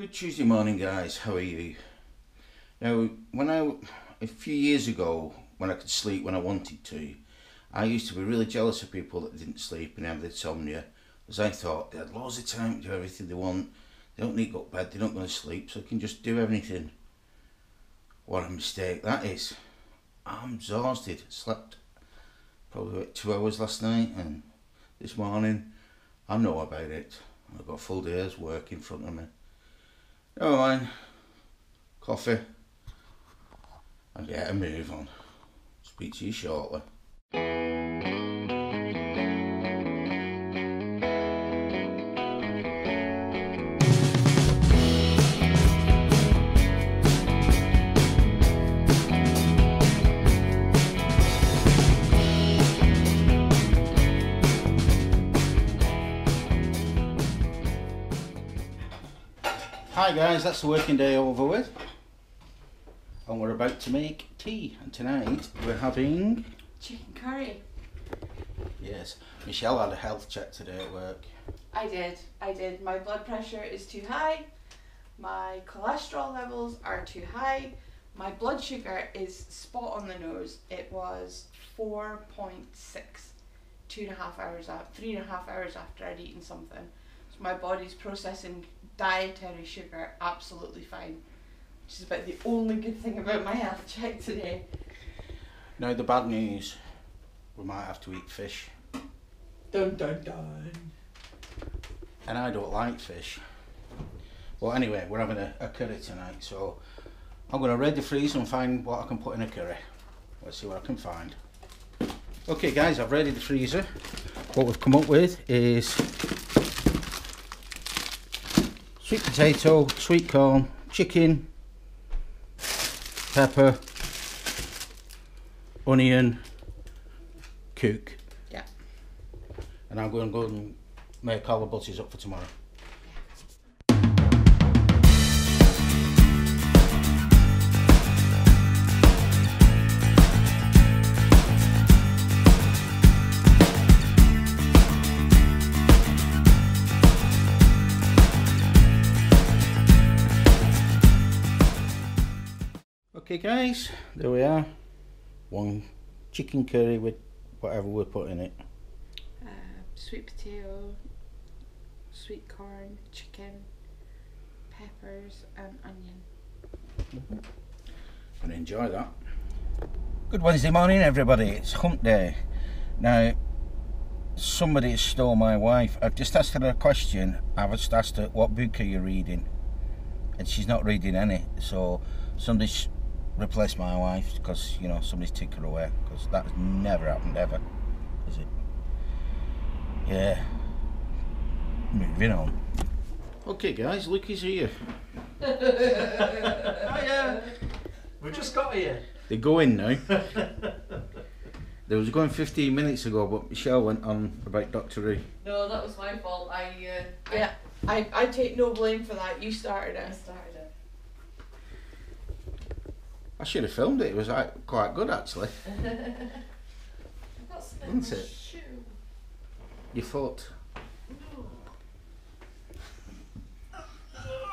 Good Tuesday morning, guys. How are you? Now, when I a few years ago, when I could sleep when I wanted to, I used to be really jealous of people that didn't sleep and have insomnia, as I thought they had loads of time to do everything they want. They don't need to go to bed. They're not going to sleep, so they can just do everything. What a mistake that is. I'm exhausted. Slept probably about two hours last night, and this morning I know about it. I've got full day's work in front of me. Never mind. Coffee. And get a move on. Speak to you shortly. Hi guys, that's the working day over with. And we're about to make tea. And tonight we're having, Chicken curry. yes, Michelle had a health check today at work. I did. I did. My blood pressure is too high. My cholesterol levels are too high. My blood sugar is spot on the nose. It was 4.6 two and a half hours after, three and a half hours after I'd eaten something. So my body's processing dietary sugar absolutely fine. Which is about the only good thing about my health check today. Now the bad news, we might have to eat fish. Dun dun dun. And I don't like fish. Well anyway, we're having a, a curry tonight, so I'm going to raid the freezer and find what I can put in a curry. Let's see what I can find. Okay guys, I've raided the freezer. What we've come up with is sweet potato, sweet corn, chicken, pepper, onion, cook. Yeah. And I'm going to go and make all the butties up for tomorrow. Okay guys, there we are. One chicken curry with whatever we put in it. Uh, sweet potato, sweet corn, chicken, peppers, and onion. and enjoy that. Good Wednesday morning, everybody. It's hump day. Now, somebody stole my wife. I've just asked her a question. I've just asked her, What book are you reading? And she's not reading any. So, somebody's replaced my wife because, you know, somebody's took her away. Because that's never happened ever, is it? Yeah. Moving on. Okay, guys, look, he's here. Hiya! We just got here. They go in now. They was going 15 minutes ago, but Michelle went on about Doctor Who. No, that was my fault. I uh, Yeah, I, I take no blame for that. You started I, I started it. I should have filmed it. It was uh, quite good actually. I've got something in Isn't it? shoe. Your foot. No.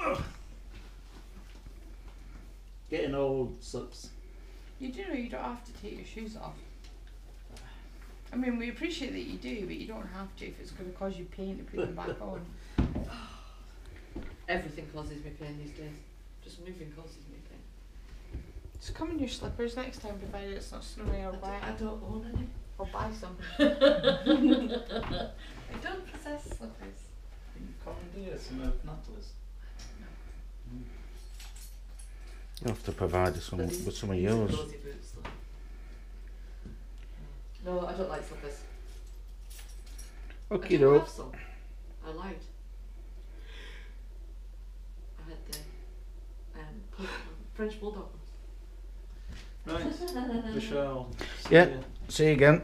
Getting old sucks. You do know you don't have to take your shoes off. I mean, we appreciate that you do, but you don't have to if it's going to cause you pain to put them back on. Everything causes me pain these days. Just moving causes me pain. Just come in your slippers next time, provided it's not snowy or don't, wet. I don't own any. Or buy some. I don't possess slippers. Commandeer some of Natalie's. You have to provide us some with some of yours. Cozy boots, though. No, I don't like slippers. I Okay, do doke. have some. I lied. I had the um, French bulldog ones. Right. We shall see Yeah. you See you again.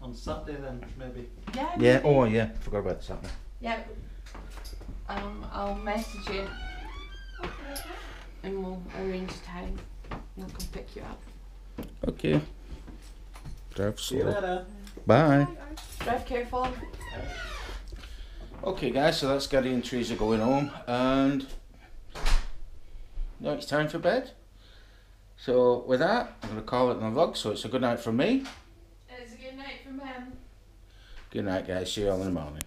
on Saturday then, maybe. Yeah. Yeah. maybe. Oh yeah. Forgot about the Saturday. Yeah. Um, I'll message you and we'll arrange a time. and I'll come pick you up. Okay. Drive See you slow. later. Bye. Drive careful. Okay, guys. So that's Gary and Teresa going home, and now it's time for bed. So with that, I'm going to call it my vlog. So it's a good night from me. It's a good night from him. Good night, guys. See you all in the morning.